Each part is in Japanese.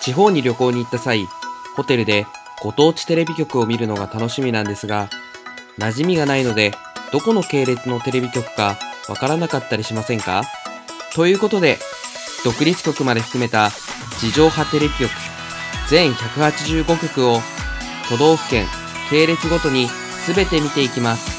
地方に旅行に行った際、ホテルでご当地テレビ局を見るのが楽しみなんですが、馴染みがないので、どこの系列のテレビ局かわからなかったりしませんか？ということで、独立局まで含めた地上波テレビ局全185局を都道府県、系列ごとに全て見ていきます。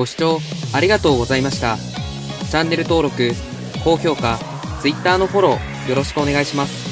ご視聴ありがとうございました。チャンネル登録、高評価、Twitter のフォローよろしくお願いします。